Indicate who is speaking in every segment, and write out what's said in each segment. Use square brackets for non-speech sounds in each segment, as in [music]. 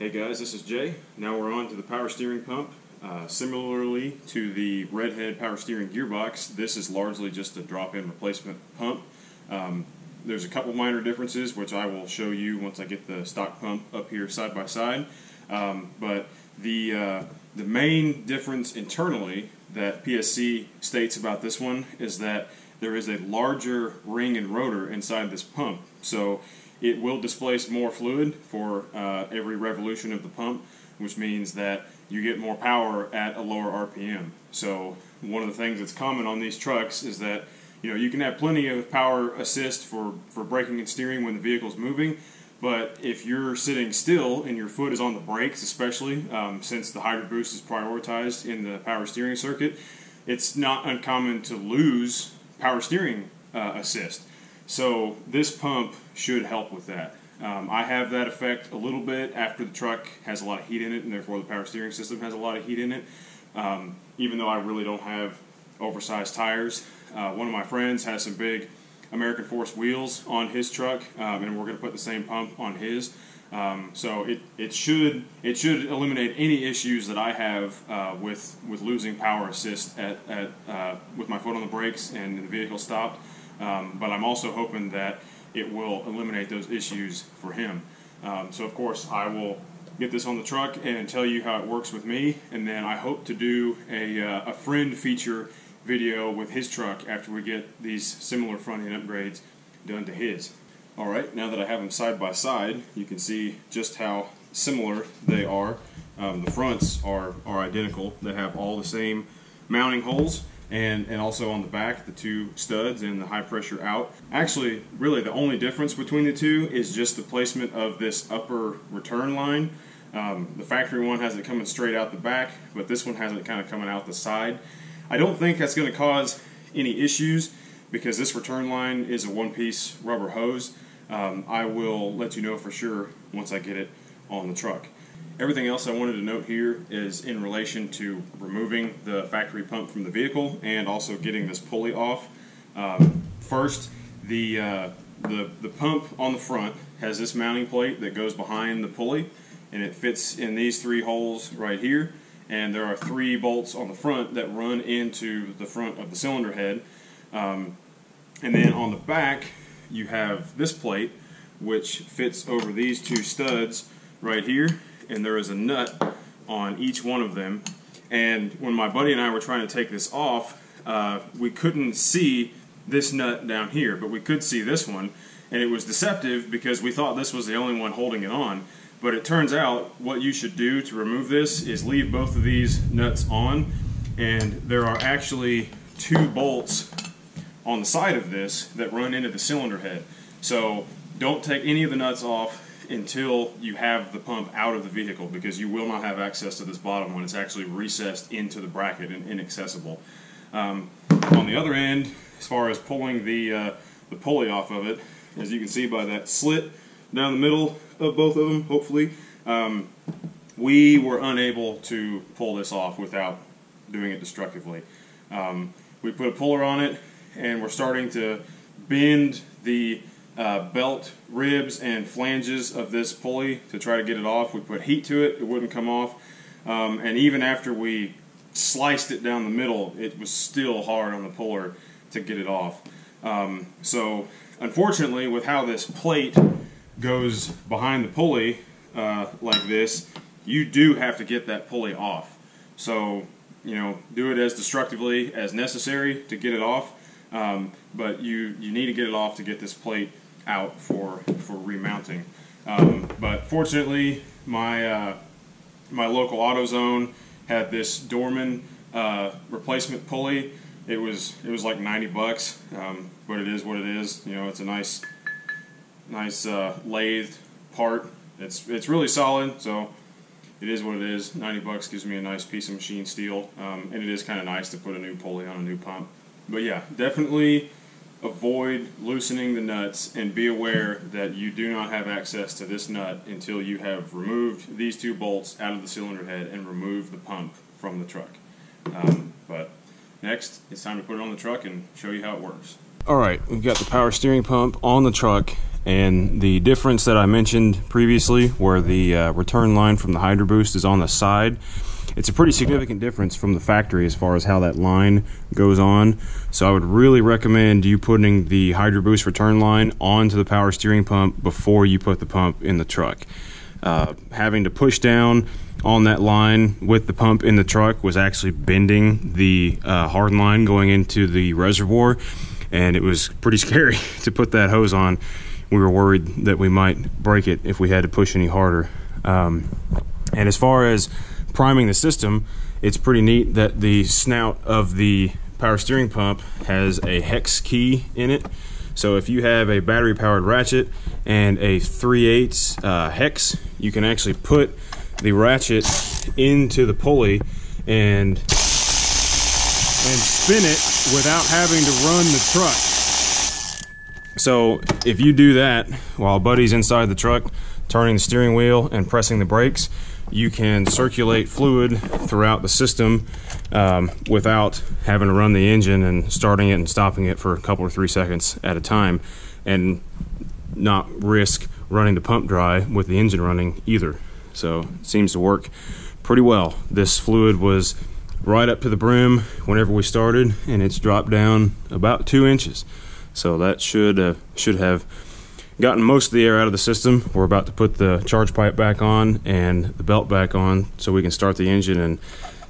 Speaker 1: Hey guys, this is Jay. Now we're on to the power steering pump. Uh, similarly to the Redhead power steering gearbox, this is largely just a drop-in replacement pump. Um, there's a couple minor differences which I will show you once I get the stock pump up here side by side. Um, but the, uh, the main difference internally that PSC states about this one is that there is a larger ring and rotor inside this pump. So it will displace more fluid for uh, every revolution of the pump, which means that you get more power at a lower RPM. So one of the things that's common on these trucks is that you know you can have plenty of power assist for, for braking and steering when the vehicle's moving, but if you're sitting still and your foot is on the brakes, especially um, since the Hydro Boost is prioritized in the power steering circuit, it's not uncommon to lose power steering uh, assist. So this pump should help with that. Um, I have that effect a little bit after the truck has a lot of heat in it, and therefore the power steering system has a lot of heat in it. Um, even though I really don't have oversized tires, uh, one of my friends has some big American Force wheels on his truck, um, and we're going to put the same pump on his. Um, so it, it should it should eliminate any issues that I have uh, with with losing power assist at, at uh, with my foot on the brakes and the vehicle stopped. Um, but I'm also hoping that it will eliminate those issues for him. Um, so of course I will get this on the truck and tell you how it works with me, and then I hope to do a, uh, a friend feature video with his truck after we get these similar front end upgrades done to his. Alright, now that I have them side by side, you can see just how similar they are. Um, the fronts are, are identical. They have all the same mounting holes and, and also on the back the two studs and the high pressure out. Actually, really the only difference between the two is just the placement of this upper return line. Um, the factory one has it coming straight out the back, but this one has it kind of coming out the side. I don't think that's going to cause any issues because this return line is a one-piece rubber hose. Um, I will let you know for sure once I get it on the truck. Everything else I wanted to note here is in relation to removing the factory pump from the vehicle and also getting this pulley off. Um, first, the, uh, the, the pump on the front has this mounting plate that goes behind the pulley and it fits in these three holes right here and there are three bolts on the front that run into the front of the cylinder head. Um, and then on the back you have this plate which fits over these two studs right here and there is a nut on each one of them. And when my buddy and I were trying to take this off, uh, we couldn't see this nut down here, but we could see this one. And it was deceptive because we thought this was the only one holding it on. But it turns out what you should do to remove this is leave both of these nuts on. And there are actually two bolts on the side of this that run into the cylinder head. So don't take any of the nuts off until you have the pump out of the vehicle because you will not have access to this bottom one. It's actually recessed into the bracket and inaccessible. Um, on the other end, as far as pulling the, uh, the pulley off of it, as you can see by that slit down the middle of both of them, hopefully, um, we were unable to pull this off without doing it destructively. Um, we put a puller on it and we're starting to bend the uh, belt ribs and flanges of this pulley to try to get it off. We put heat to it, it wouldn't come off. Um, and even after we sliced it down the middle, it was still hard on the puller to get it off. Um, so unfortunately, with how this plate goes behind the pulley uh, like this, you do have to get that pulley off. So, you know, do it as destructively as necessary to get it off. Um, but you, you need to get it off to get this plate out for for remounting. Um, but fortunately, my uh, my local AutoZone had this Dorman uh, replacement pulley. It was it was like 90 bucks, um, but it is what it is. You know, it's a nice nice uh, lathed part. It's it's really solid, so it is what it is. 90 bucks gives me a nice piece of machine steel, um, and it is kind of nice to put a new pulley on a new pump. But yeah, definitely avoid loosening the nuts and be aware that you do not have access to this nut until you have removed these two bolts out of the cylinder head and removed the pump from the truck. Um, but next, it's time to put it on the truck and show you how it works. All right, we've got the power steering pump on the truck And the difference that I mentioned previously, where the uh, return line from the Hydro Boost is on the side, it's a pretty significant difference from the factory as far as how that line goes on. So I would really recommend you putting the Hydro Boost return line onto the power steering pump before you put the pump in the truck. Uh, having to push down on that line with the pump in the truck was actually bending the uh, hard line going into the reservoir, and it was pretty [laughs] scary to put that hose on. We were worried that we might break it if we had to push any harder. Um, and as far as priming the system, it's pretty neat that the snout of the power steering pump has a hex key in it. So if you have a battery powered ratchet and a 3 8 uh, hex, you can actually put the ratchet into the pulley and and spin it without having to run the truck. So if you do that while Buddy's inside the truck, turning the steering wheel and pressing the brakes, you can circulate fluid throughout the system um, without having to run the engine and starting it and stopping it for a couple or three seconds at a time and not risk running the pump dry with the engine running either. So it seems to work pretty well. This fluid was right up to the brim whenever we started and it's dropped down about two inches. So that should uh, should have gotten most of the air out of the system. We're about to put the charge pipe back on and the belt back on so we can start the engine and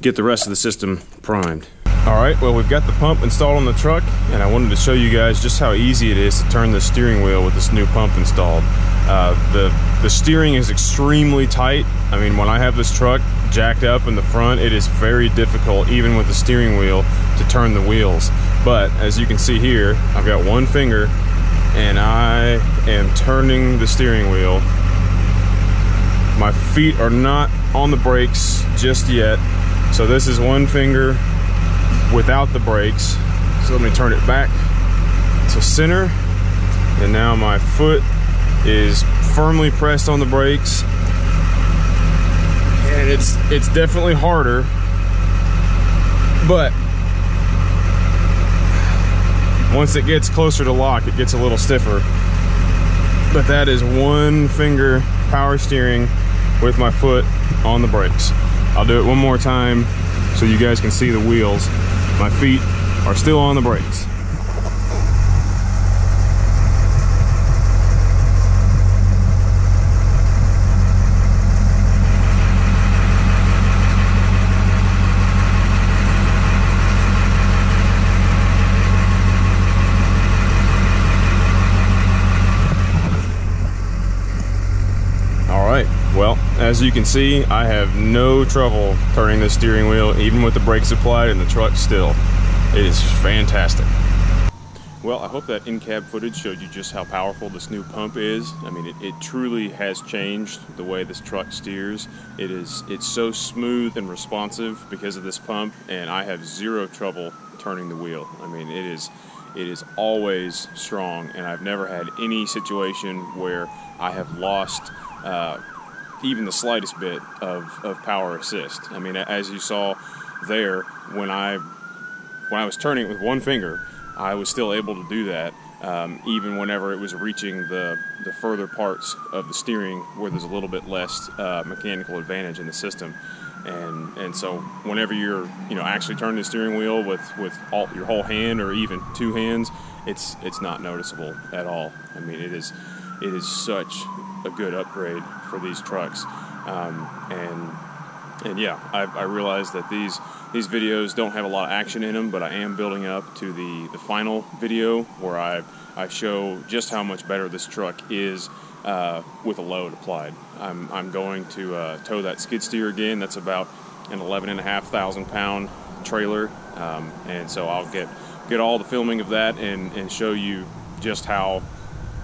Speaker 1: get the rest of the system primed. All right, well, we've got the pump installed on the truck, and I wanted to show you guys just how easy it is to turn the steering wheel with this new pump installed. Uh, the, the steering is extremely tight. I mean, when I have this truck jacked up in the front, it is very difficult, even with the steering wheel, to turn the wheels. But as you can see here, I've got one finger and I am turning the steering wheel. My feet are not on the brakes just yet. So this is one finger without the brakes. So let me turn it back to center. And now my foot is firmly pressed on the brakes. And it's it's definitely harder. But once it gets closer to lock, it gets a little stiffer. But that is one finger power steering with my foot on the brakes. I'll do it one more time so you guys can see the wheels. My feet are still on the brakes. Well, as you can see, I have no trouble turning the steering wheel, even with the brakes applied and the truck still. It is fantastic. Well, I hope that in-cab footage showed you just how powerful this new pump is. I mean, it, it, truly has changed the way this truck steers. It is, it's so smooth and responsive because of this pump, and I have zero trouble turning the wheel. I mean, it is, it is always strong, and I've never had any situation where I have lost uh, even the slightest bit of, of power assist. I mean, as you saw there, when I when I was turning it with one finger, I was still able to do that, um, even whenever it was reaching the the further parts of the steering where there's a little bit less uh, mechanical advantage in the system. And and so whenever you're you know actually turning the steering wheel with with all, your whole hand or even two hands, it's it's not noticeable at all. I mean, it is it is such a good upgrade for these trucks. Um, and and yeah, I, I realize that these these videos don't have a lot of action in them, but I am building up to the, the final video where I I show just how much better this truck is uh, with a load applied. I'm, I'm going to uh, tow that skid steer again. That's about an 11 and a half thousand pound trailer, um, and so I'll get get all the filming of that and, and show you just how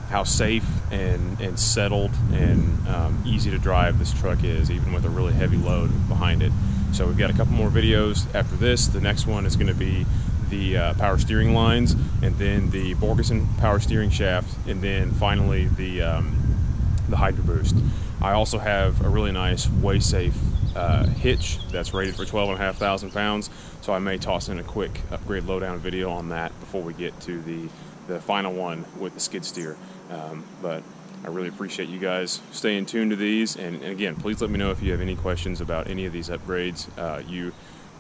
Speaker 1: how safe and, and settled and um, easy to drive this truck is, even with a really heavy load behind it. So we've got a couple more videos after this. The next one is going to be the uh, power steering lines, and then the Borgeson power steering shaft, and then finally the um, the Hydro Boost. I also have a really nice Weigh Safe uh, hitch that's rated for 12 and a half thousand pounds. So I may toss in a quick upgrade lowdown video on that before we get to the the final one with the skid steer. Um, but I really appreciate you guys staying tuned to these. And, and again, please let me know if you have any questions about any of these upgrades. Uh, you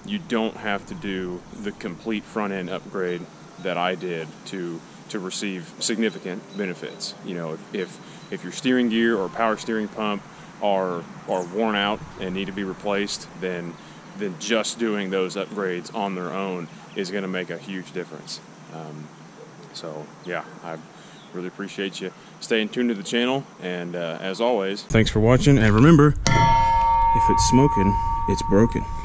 Speaker 1: you don't have to do the complete front end upgrade that I did to to receive significant benefits. You know, if if, if your steering gear or power steering pump are are worn out and need to be replaced, then then just doing those upgrades on their own is going to make a huge difference. Um, so yeah, I really appreciate you staying tuned to the channel, and uh, as always,
Speaker 2: Thanks for watching, and remember, if it's smoking, it's broken.